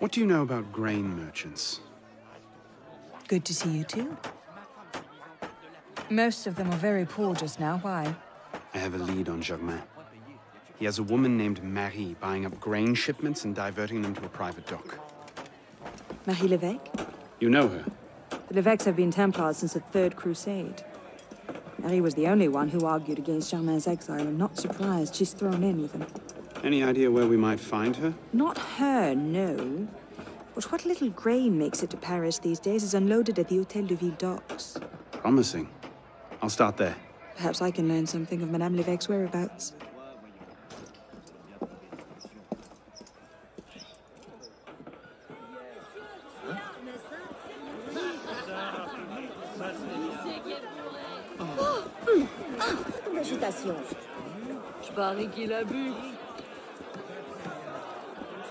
What do you know about grain merchants? Good to see you too. Most of them are very poor just now. Why? I have a lead on Germain. He has a woman named Marie buying up grain shipments and diverting them to a private dock. Marie Levesque? You know her? The Levesques have been Templars since the Third Crusade. Marie was the only one who argued against Germain's exile. I'm not surprised she's thrown in with him. Any idea where we might find her? Not her, no. But what little grain makes it to Paris these days is unloaded at the Hôtel de Ville docks. Promising. I'll start there. Perhaps I can learn something of Madame Levesque's whereabouts. L'agitation. Je parie qu'il a bu.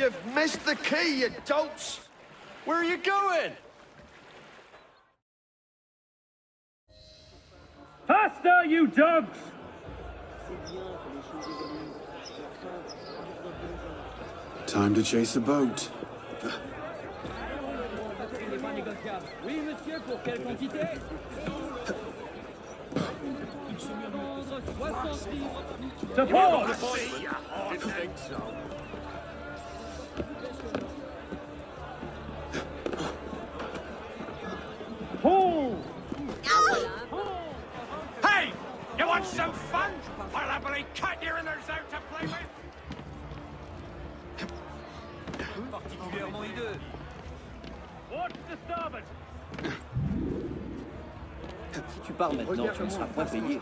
You've missed the key, you dolts! Where are you going? Faster, you dogs! Time to chase a boat. Oui, I'll happily cut your innards out to play with! Particulièrement hideux. Watch the starboard! Si tu pars maintenant, tu ne seras point payé.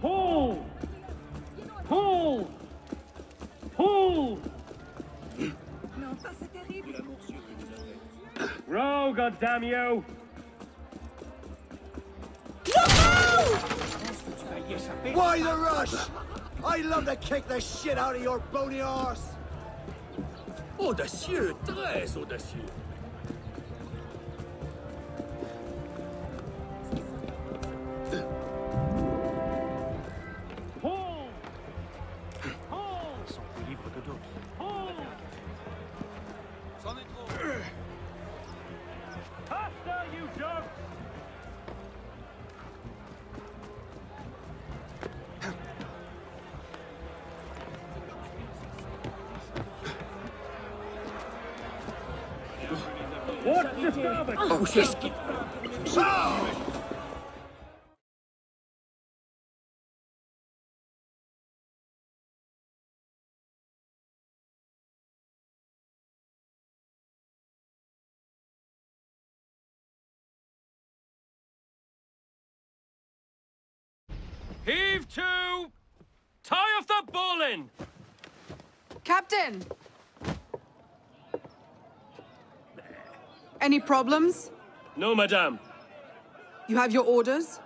Pull! Pull! Pull! Row, goddamn you! Why the rush? I love to kick the shit out of your bony arse! Audacieux, très audacieux. Heave to! Tie off the bowline! Captain! Any problems? No, madame. You have your orders?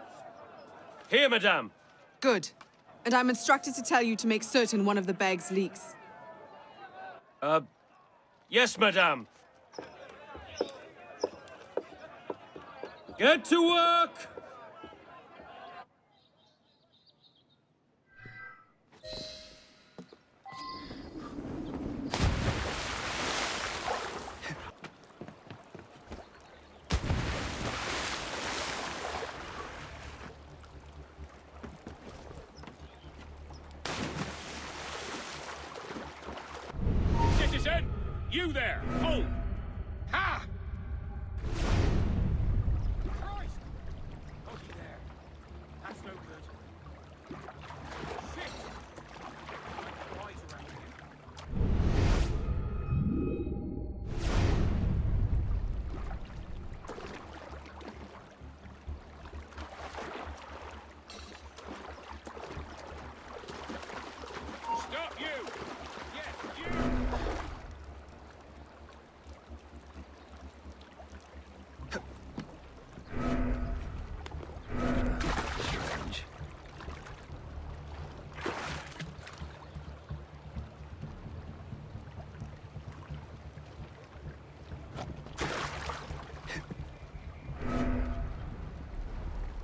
Here, madame. Good. And I'm instructed to tell you to make certain one of the bags leaks. Uh, yes, madame. Get to work!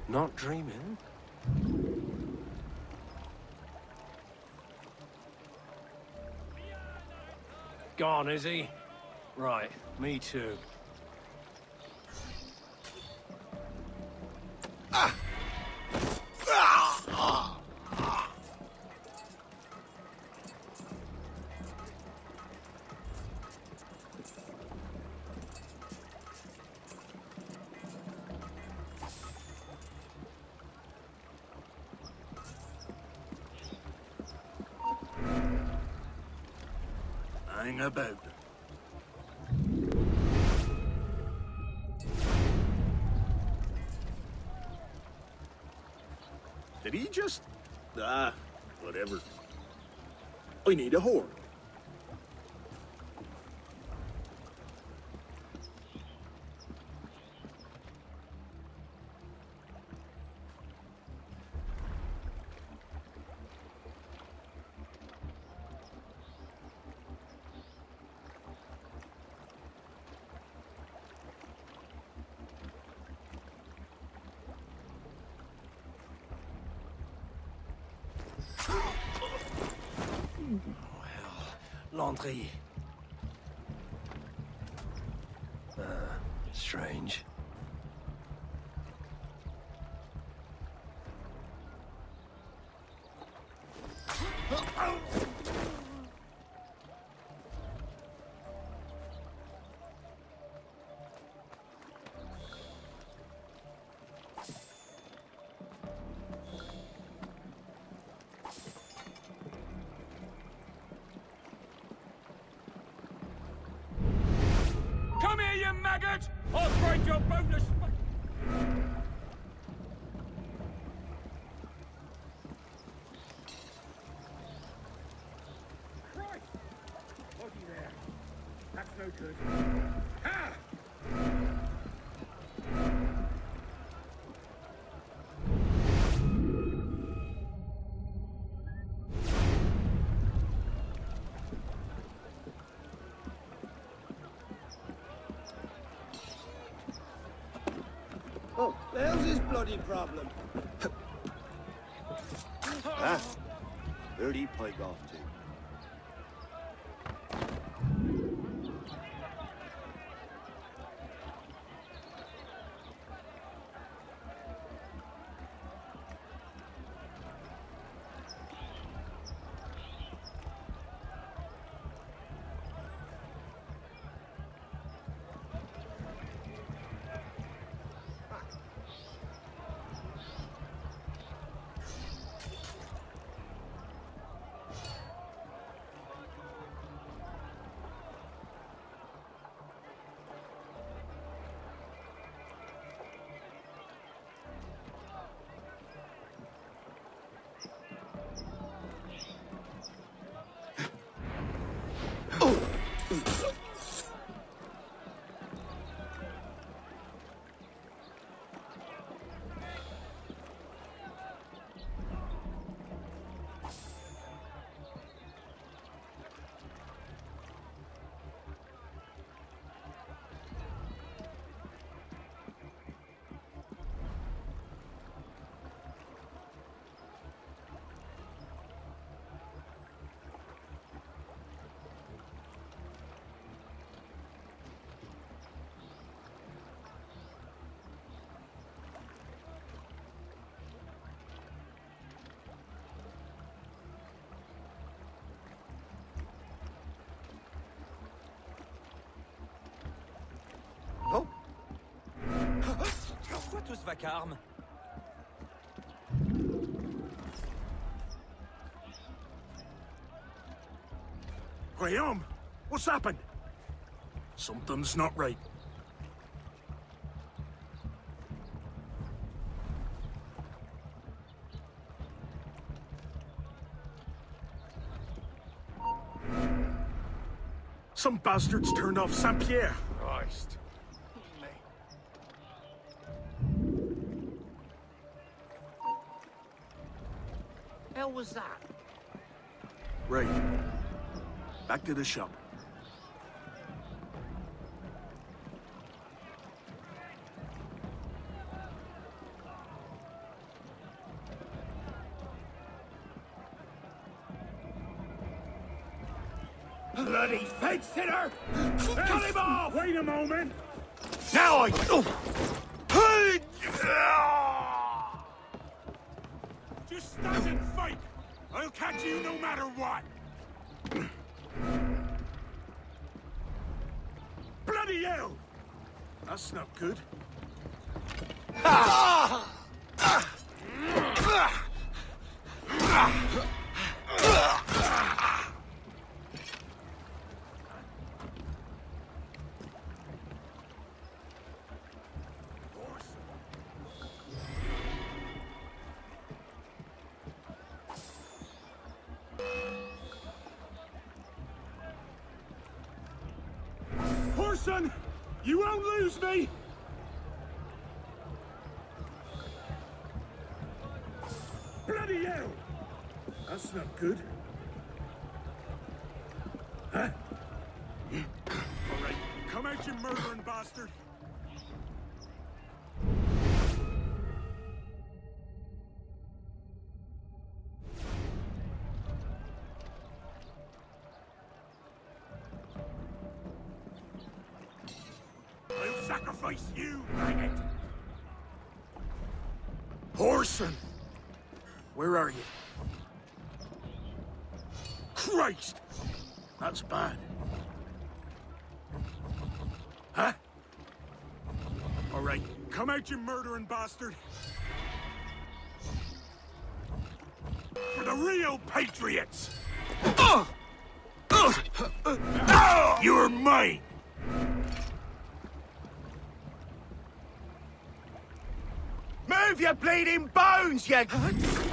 Not dreaming. Gone, is he? Right, me too. Hang about. Did he just... Ah, whatever. I need a horn. Landry. Ah, strange. Bloody problem? Ah, Where'd he play golf to? Ce vacarme Graham, what's happened? Something's not right. Some bastards turned off Saint Pierre. Christ. was that? Ray, back to the shop. Bloody fake sinner! Cut him off! Wait a moment! Now I... Oh. Catch you no matter what! Bloody hell! That's not good. You won't lose me! Bloody hell! That's not good. Huh? All right, come out, you murdering bastard! You, maggot! Horson! Where are you? Christ! That's bad. Huh? All right, come out, you murdering bastard! For the real patriots! You're mine! Move your bleeding bones, you...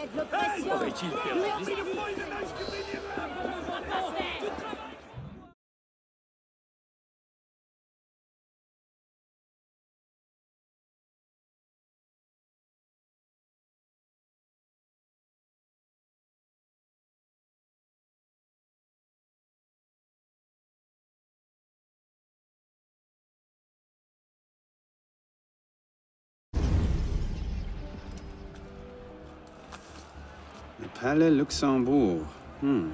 Avec notre passion, notre Palais Luxembourg. Hmm.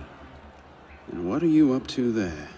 And what are you up to there?